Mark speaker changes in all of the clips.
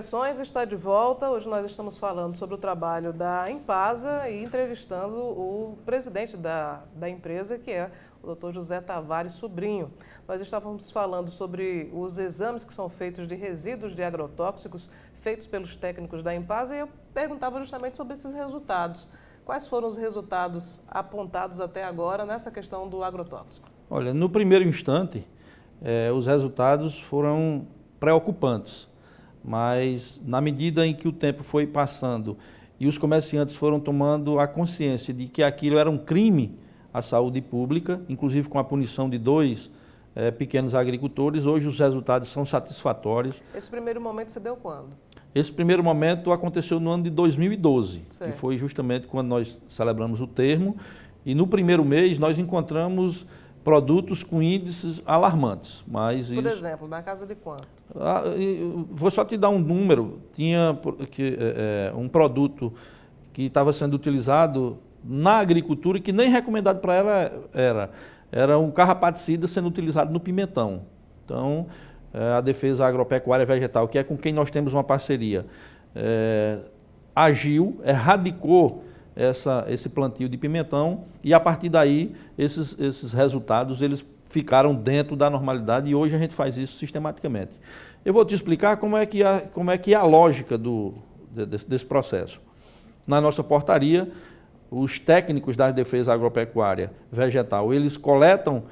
Speaker 1: Impressões está de volta. Hoje nós estamos falando sobre o trabalho da Empasa e entrevistando o presidente da, da empresa, que é o Dr. José Tavares Sobrinho. Nós estávamos falando sobre os exames que são feitos de resíduos de agrotóxicos feitos pelos técnicos da Empasa e eu perguntava justamente sobre esses resultados. Quais foram os resultados apontados até agora nessa questão do agrotóxico?
Speaker 2: Olha, no primeiro instante, eh, os resultados foram preocupantes mas na medida em que o tempo foi passando e os comerciantes foram tomando a consciência de que aquilo era um crime à saúde pública, inclusive com a punição de dois é, pequenos agricultores, hoje os resultados são satisfatórios.
Speaker 1: Esse primeiro momento se deu quando?
Speaker 2: Esse primeiro momento aconteceu no ano de 2012, certo. que foi justamente quando nós celebramos o termo, e no primeiro mês nós encontramos produtos com índices alarmantes. Mas
Speaker 1: Por isso, exemplo, na casa de quanto?
Speaker 2: Ah, vou só te dar um número. Tinha que, é, é, um produto que estava sendo utilizado na agricultura e que nem recomendado para ela era. Era um carrapaticida sendo utilizado no pimentão. Então, é, a Defesa Agropecuária Vegetal, que é com quem nós temos uma parceria, é, agiu, erradicou essa, esse plantio de pimentão e a partir daí esses, esses resultados eles ficaram dentro da normalidade e hoje a gente faz isso sistematicamente. Eu vou te explicar como é que, a, como é, que é a lógica do, desse, desse processo. Na nossa portaria, os técnicos da defesa agropecuária vegetal, eles coletam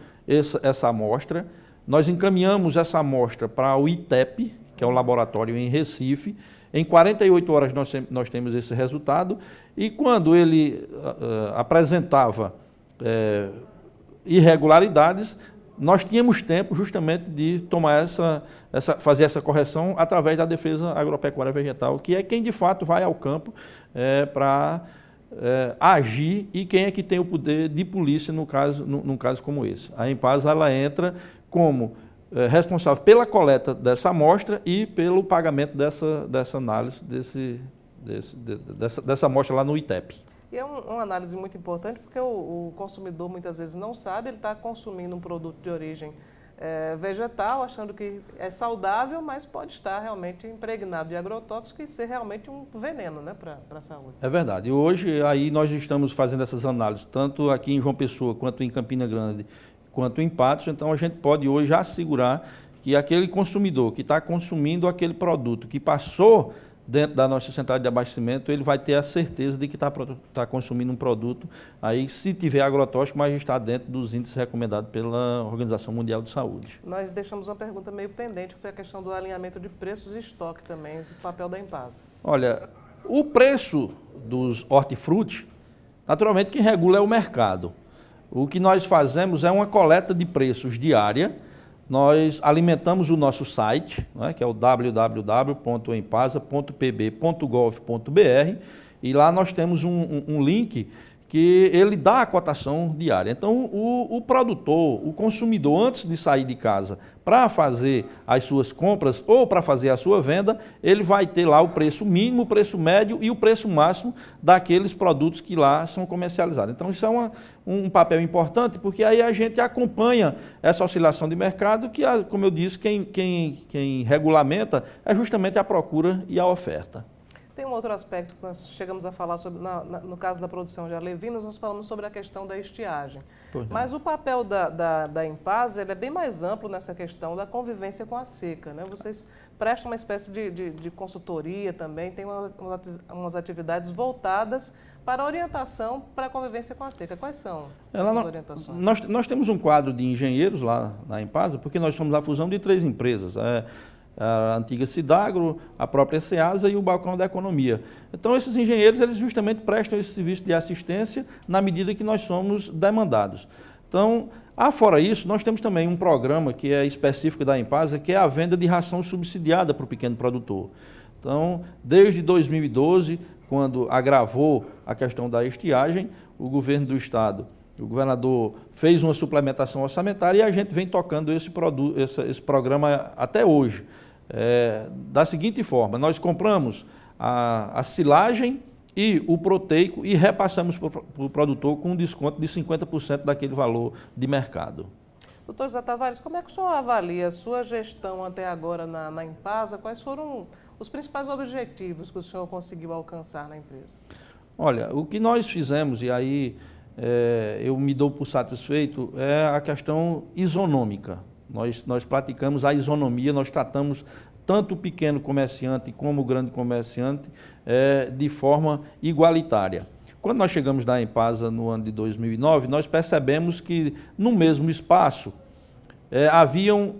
Speaker 2: essa, amostra, nós encaminhamos essa amostra para o ITEP, que é o laboratório em Recife, em 48 horas nós, nós temos esse resultado. E quando ele uh, apresentava uh, irregularidades, nós tínhamos tempo justamente de tomar essa, essa, fazer essa correção através da defesa agropecuária vegetal, que é quem de fato vai ao campo é, para é, agir e quem é que tem o poder de polícia no caso, no, num caso como esse. A Empasa ela entra como é, responsável pela coleta dessa amostra e pelo pagamento dessa, dessa análise, desse, desse, dessa, dessa amostra lá no ITEP.
Speaker 1: E é um, uma análise muito importante porque o, o, consumidor muitas vezes não sabe, ele está consumindo um produto de origem é, vegetal, achando que é saudável, mas pode estar realmente impregnado de agrotóxico e ser realmente um veneno né, para a saúde.
Speaker 2: É verdade. Hoje aí nós estamos fazendo essas análises, tanto aqui em João Pessoa quanto em Campina Grande quanto em Patos, então a gente pode hoje assegurar que aquele consumidor que está consumindo aquele produto que passou dentro da nossa central de abastecimento, ele vai ter a certeza de que está tá consumindo um produto, aí se tiver agrotóxico, mas está dentro dos índices recomendados pela Organização Mundial de Saúde.
Speaker 1: Nós deixamos uma pergunta meio pendente, que foi a questão do alinhamento de preços e estoque também, o papel da Empasa.
Speaker 2: Olha, o preço dos hortifruti, naturalmente quem regula é o mercado. O que nós fazemos é uma coleta de preços diária. Nós alimentamos o nosso site, né, que é o www.empasa.pb.gov.br, e lá nós temos um, um, um link que ele dá a cotação diária. Então, o, o, produtor, o consumidor, antes de sair de casa para fazer as suas compras ou para fazer a sua venda, ele vai ter lá o preço mínimo, o preço médio e o preço máximo daqueles produtos que lá são comercializados. Então, isso é uma, um papel importante, porque aí a gente acompanha essa oscilação de mercado, que, como eu disse, quem, quem, quem regulamenta é justamente a procura e a oferta.
Speaker 1: Tem um outro aspecto que nós chegamos a falar sobre, na, na, no caso da produção de alevinos, nós falamos sobre a questão da estiagem. Mas o papel da, da, da Empasa é bem mais amplo nessa questão da convivência com a seca. Né? Vocês prestam uma espécie de, de, de consultoria também, tem uma, umas atividades voltadas para orientação para a convivência com a seca. Quais são Ela essas orientações?
Speaker 2: Nós, nós temos um quadro de engenheiros lá na Empasa, porque nós somos a fusão de três empresas. É, a antiga Cidagro, a própria SEASA e o Balcão da Economia. Então, esses engenheiros, eles justamente prestam esse serviço de assistência na medida que nós somos demandados. Então, afora isso, nós temos também um programa que é específico da Empasa, que é a venda de ração subsidiada para o pequeno produtor. Então, desde 2012, quando agravou a questão da estiagem, o governo do estado, o governador fez uma suplementação orçamentária e a gente vem tocando esse, esse, esse programa até hoje. É, da seguinte forma: nós compramos a, a silagem e o proteico e repassamos para o pro produtor com um desconto de 50% daquele valor de mercado.
Speaker 1: Doutor Zé Tavares, como é que o senhor avalia a sua gestão até agora na, na Impasa? Quais foram os principais objetivos que o senhor conseguiu alcançar na empresa?
Speaker 2: Olha, o que nós fizemos, e aí é, eu me dou por satisfeito, é a questão isonômica. Nós, nós praticamos a isonomia, nós tratamos tanto o pequeno comerciante como o grande comerciante é, de forma igualitária. Quando nós chegamos na Empasa no ano de 2009, nós percebemos que no mesmo espaço é, haviam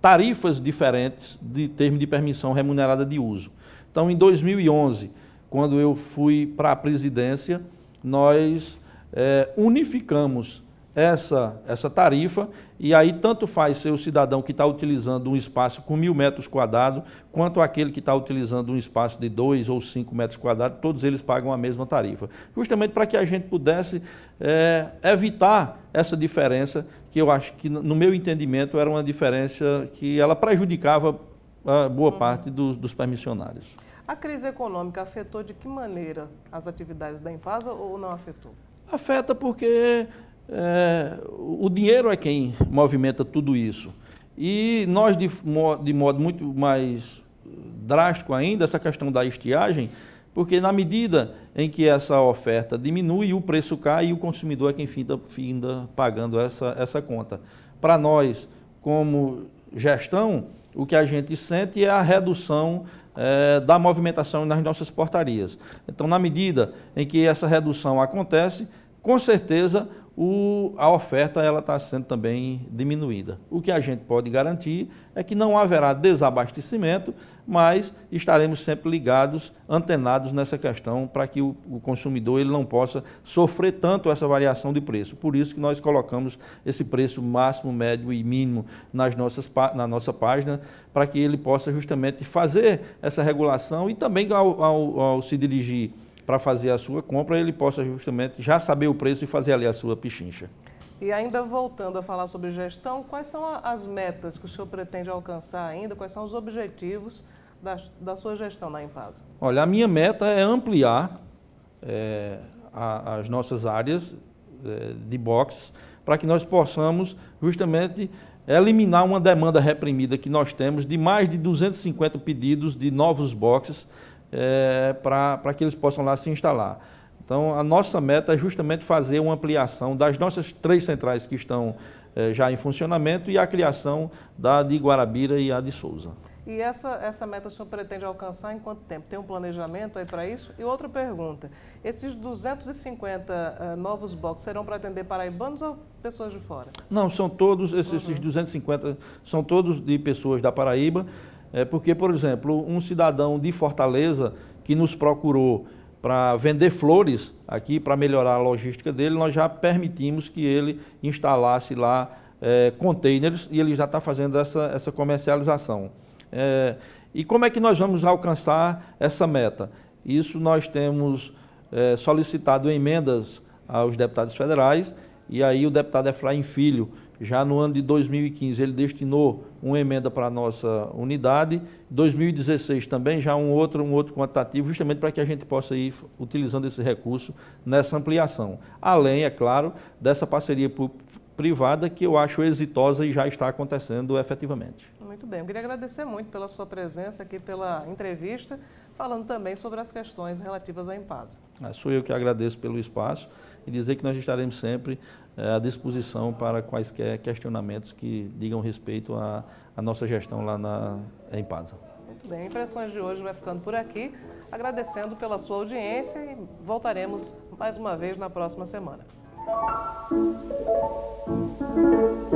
Speaker 2: tarifas diferentes de termo de permissão remunerada de uso. Então, em 2011, quando eu fui para a presidência, nós é, unificamos essa, essa tarifa e aí tanto faz ser o cidadão que está utilizando um espaço com mil metros quadrados, quanto aquele que está utilizando um espaço de dois ou cinco metros quadrados, todos eles pagam a mesma tarifa. Justamente para que a gente pudesse é, evitar essa diferença, que eu acho que, no meu entendimento, era uma diferença que ela prejudicava a boa uhum. parte do, dos permissionários.
Speaker 1: A crise econômica afetou de que maneira as atividades da Empasa ou não afetou?
Speaker 2: Afeta porque é, o dinheiro é quem movimenta tudo isso. E nós, de, de modo muito mais drástico ainda, essa questão da estiagem, porque na medida em que essa oferta diminui, o preço cai e o consumidor é quem finda, finda pagando essa, essa conta. Para nós, como gestão, o que a gente sente é a redução é, da movimentação nas nossas portarias. Então, na medida em que essa redução acontece, com certeza o, a oferta ela está sendo também diminuída. O que a gente pode garantir é que não haverá desabastecimento, mas estaremos sempre ligados, antenados nessa questão para que o, o, consumidor ele não possa sofrer tanto essa variação de preço. Por isso que nós colocamos esse preço máximo, médio e mínimo nas nossas, na nossa página, para que ele possa justamente fazer essa regulação e também ao, ao, ao se dirigir para fazer a sua compra, ele possa justamente já saber o preço e fazer ali a sua pichincha.
Speaker 1: E ainda voltando a falar sobre gestão, quais são as metas que o senhor pretende alcançar ainda? Quais são os objetivos da, da sua gestão na Empasa?
Speaker 2: Olha, a minha meta é ampliar é, a, as nossas áreas é, de boxes para que nós possamos justamente eliminar uma demanda reprimida que nós temos de mais de 250 pedidos de novos boxes é, para que eles possam lá se instalar. Então, a nossa meta é justamente fazer uma ampliação das nossas três centrais que estão é, já em funcionamento e a criação da de Guarabira e a de Souza.
Speaker 1: E essa, essa meta o senhor pretende alcançar em quanto tempo? Tem um planejamento aí para isso? E outra pergunta, esses 250 uh, eh, novos boxes serão para atender paraibanos ou pessoas de fora?
Speaker 2: Não, são todos, esses, uhum. esses 250 são todos de pessoas da Paraíba. É porque, por exemplo, um cidadão de Fortaleza que nos procurou para vender flores aqui, para melhorar a logística dele, nós já permitimos que ele instalasse lá é, containers e ele já está fazendo essa, essa comercialização. É, e como é que nós vamos alcançar essa meta? Isso nós temos é, solicitado emendas aos deputados federais e aí o deputado Efraim Filho já no ano de 2015 ele destinou uma emenda para a nossa unidade. 2016 também já um outro, um outro quantitativo, justamente para que a gente possa ir utilizando esse recurso nessa ampliação. Além, é claro, dessa parceria privada que eu acho exitosa e já está acontecendo efetivamente.
Speaker 1: Muito bem, eu queria agradecer muito pela sua presença aqui, pela entrevista, falando também sobre as questões relativas à Empasa.
Speaker 2: Ah, sou eu que agradeço pelo espaço e dizer que nós estaremos sempre é, à disposição para quaisquer questionamentos que digam respeito à, à nossa gestão lá na Empasa.
Speaker 1: Muito bem, Impressões de hoje vai ficando por aqui, agradecendo pela sua audiência e voltaremos mais uma vez na próxima semana. Música